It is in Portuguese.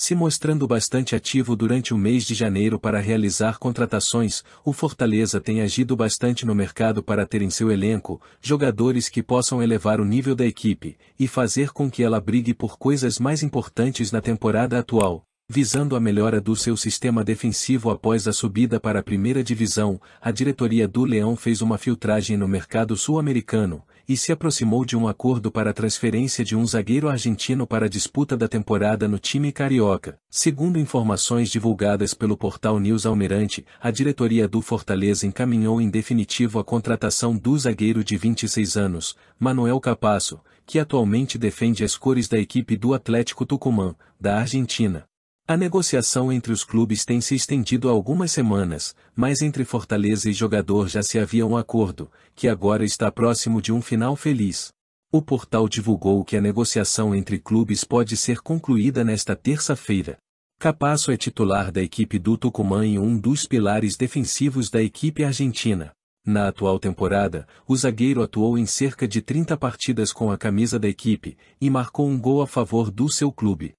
Se mostrando bastante ativo durante o mês de janeiro para realizar contratações, o Fortaleza tem agido bastante no mercado para ter em seu elenco jogadores que possam elevar o nível da equipe e fazer com que ela brigue por coisas mais importantes na temporada atual. Visando a melhora do seu sistema defensivo após a subida para a primeira divisão, a diretoria do Leão fez uma filtragem no mercado sul-americano, e se aproximou de um acordo para a transferência de um zagueiro argentino para a disputa da temporada no time carioca. Segundo informações divulgadas pelo portal News Almirante, a diretoria do Fortaleza encaminhou em definitivo a contratação do zagueiro de 26 anos, Manuel Capasso, que atualmente defende as cores da equipe do Atlético Tucumã, da Argentina. A negociação entre os clubes tem se estendido algumas semanas, mas entre Fortaleza e jogador já se havia um acordo, que agora está próximo de um final feliz. O portal divulgou que a negociação entre clubes pode ser concluída nesta terça-feira. Capasso é titular da equipe do Tucumã e um dos pilares defensivos da equipe argentina. Na atual temporada, o zagueiro atuou em cerca de 30 partidas com a camisa da equipe e marcou um gol a favor do seu clube.